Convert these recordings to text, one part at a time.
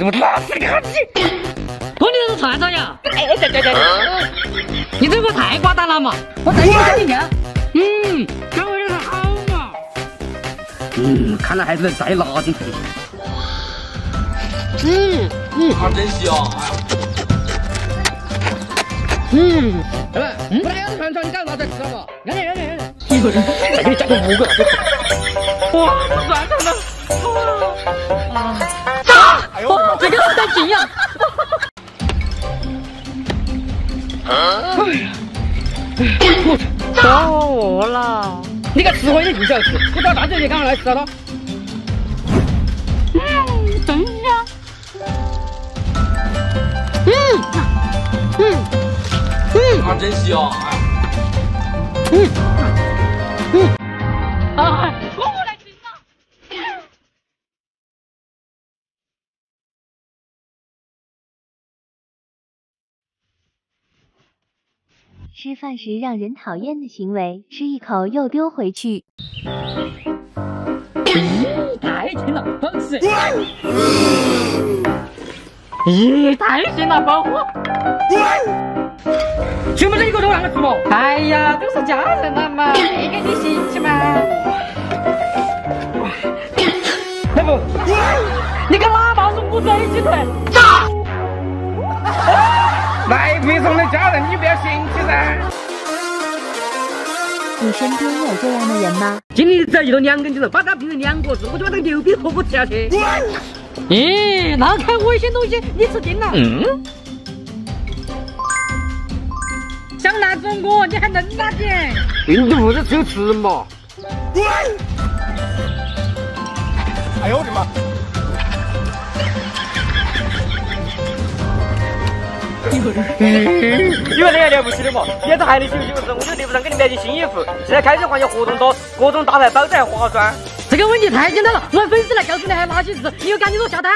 我拉屎个鸡！我你是船上呀？哎哎，对对对，你这个太挂蛋了嘛？我等你等你。嗯，这回就是好嘛。嗯，看来还是再拿进去。嗯嗯，真香。嗯，来，我那要是船长，你敢拿再吃吗？来来来来来，一个人，再给你加个五个。哇，船长呢？哎呀！哎，我操！烧我了！你个吃货，也不想吃？我找大姐去，刚刚来吃了。嗯，真香！嗯嗯嗯，啊，真香！哎。嗯。吃饭时让人讨厌的行为，吃一口又丢回去。咦，太腥了，放肆。咦，太腥了，保护。全部这一个都让我吃嘛。哎呀，都是家人了嘛，没给你行起嘛。来不？你个喇叭是捂嘴鸡腿。来配送的家人，你不要嫌弃噻。你身边有这样的人吗？今天只要遇到两根筋了，把它变成两个字，我就把这个牛逼活活吃下去。咦，那看危险东西，你吃定了。嗯，想拿走我，你还能哪点？运动物质只有吃嘛。哎呦我的妈！你们两个了不起的嘛？也是还能休息不是？我就地不上给你买件新衣服，现在开始环节活动多，各种大牌包仔划算。这个问题太简单了，我们粉丝来告诉你还有哪些事，你又赶紧给我下单。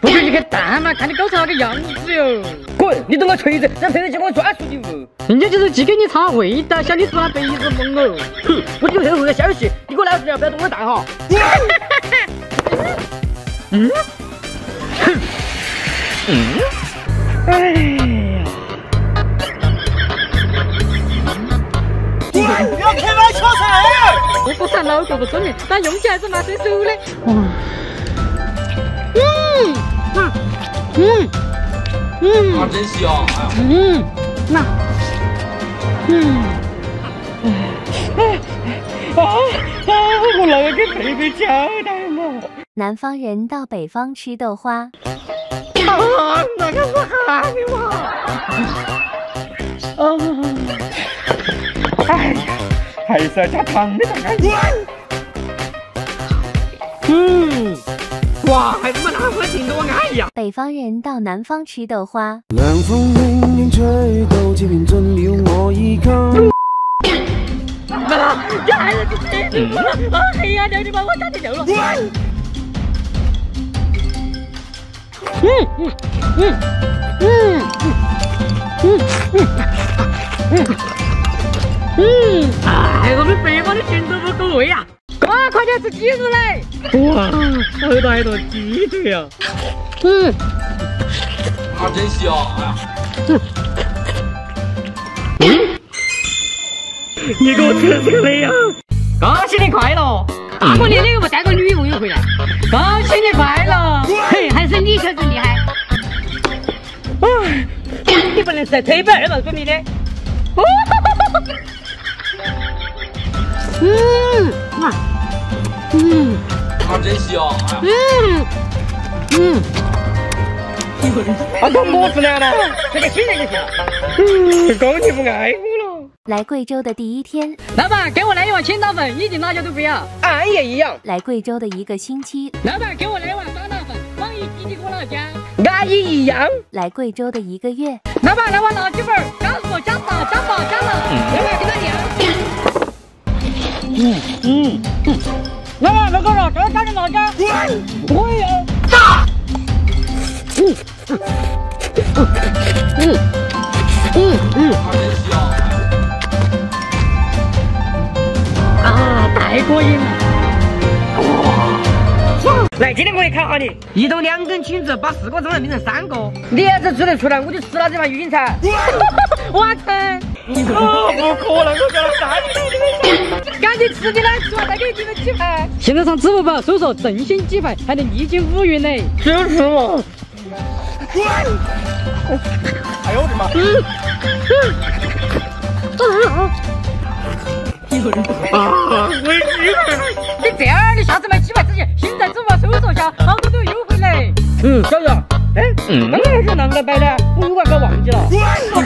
不给你个蛋嘛，看你搞成那个样子哟！滚！你等我锤子，让配得起我专属礼物。人家就是寄给你尝味道，想你做他鼻子蒙哦。哼，我就后后的消息，你给我老实点不要动我蛋哈。嗯，你不上楼，哥哥说你知道用家是哪些书嘞？嗯，那，嗯，嗯，啊，真香，嗯，那，嗯，哎，啊啊，我来个陪陪家的。南方人到北方吃豆花。啊，哪个是海嘛？啊，哎呀，还是要加糖的才干。嗯，哇，还是么南方人多爱呀！北方人到南方吃豆花。风吹，我衣。这……把我打的了。嗯嗯嗯嗯嗯嗯嗯嗯嗯嗯哎我们北方的群众不够味呀哥快点吃鸡肉嘞哇好大一朵鸡腿呀嗯啊真香哎呀嗯嗯你给我吃成那呀哥新年快乐大过年的又不带个女朋友回来，恭喜你快乐！嘿，还是你小子厉害。哎，你不能吃腿板二毛准备的。嗯，哇，嗯啊，真香！哎呀，嗯嗯，啊，当么子了呢？这个新人就行了。嗯，高你不爱。来贵州的第一天，老板给我来一碗清汤粉，一点辣椒都不要。俺也一样，来贵州的一个星期，老板给我来一碗酸辣粉，放一滴滴锅辣椒。俺也一样。来贵州的一个月，老板来碗辣鸡粉，加火加大加大加辣。老板跟他讲。嗯嗯嗯，老板不够了，给我加点辣椒。我也要。嗯嗯嗯嗯啊，太过瘾了。来，今天我来考下你，一动两根裙子把四个蟑螂变成三个，你要是吃得出来，我就吃了这盘鱼腥菜。完成，哦，不可能，我三天。赶紧吃起来，吃完再给你们鸡排。现在上支付宝搜索正新鸡排，还能立减五元呢。就是我。哎呦我的妈！啊，你这样，你下次买鸡排之前，先在支付宝搜索下，好多都有优惠嘞。嗯，小杨，哎，刚刚还是啷个来摆的？我五万块忘记了。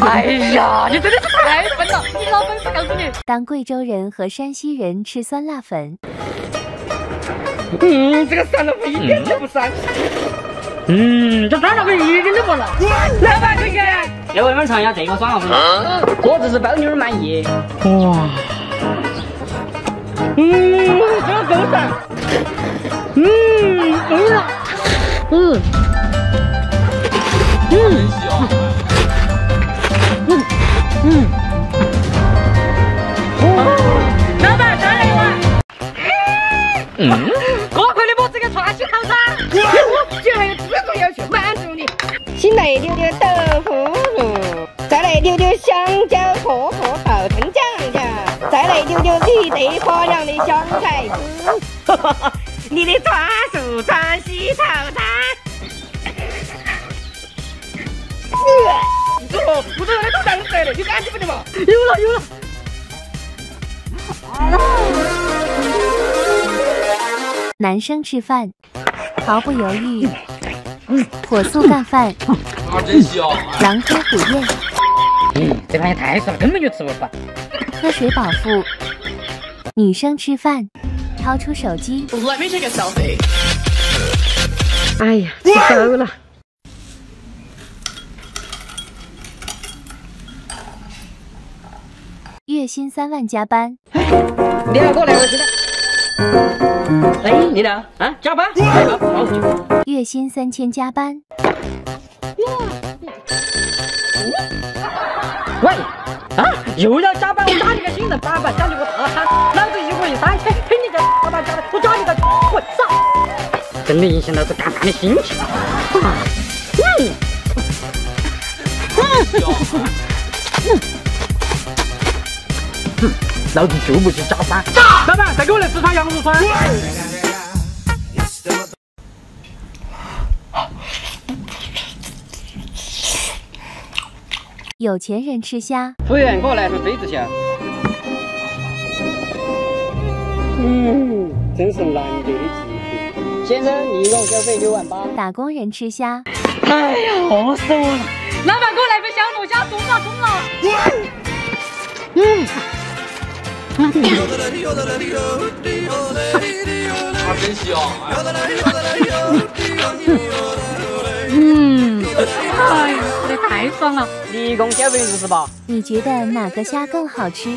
哎呀，你真的是太笨了！你老本事告诉你。当贵州人和山西人吃酸辣粉，嗯，这个酸辣粉一点都不酸。嗯，这酸辣粉一点都不辣。老板可以。要不你们尝一下这个酸辣粉？我这是包妞儿满意。哇，嗯，这个够酸。嗯，够了。嗯。真香！嗯。老板，再来一碗。嗯，过快的把这个串起烤噻。我竟然还有这种要求，满足你。先来溜溜豆腐乳，再来溜溜香蕉坨坨豆藤酱酱，再来溜溜你对花样的香菜丝，你的专属川西套餐。哦，不是那种蛋色的，有感觉不的嘛？有了有了。男生吃饭毫不犹豫，火速干饭，啊，真香！狼吞虎咽，嗯，这盘也太酸了，根本就吃不饱。喝水饱腹。女生吃饭，掏出手机，哎呀，够了。月薪三万加班，哎你俩给我来我去的。哎，你俩啊，加班？月薪三千加班，喂，又要加班，我加你个新人板板，加你个大餐，老子一个月三千，陪你在加班加的，我加你个滚上，真的影响老子干饭的心情。嗯，老子就不去加班。老板，再给我来十串羊肉串。有钱人吃虾，服务员，给我来份飞子虾。嗯，真是难得的极品。先生，你一共消费六万八。打工人吃虾，哎呀，饿死我了！老板，给我来份小龙虾，中了中了。啊，真香！嗯，哎呀，这太爽了。你一共消费六十八。你觉得哪个虾更好吃？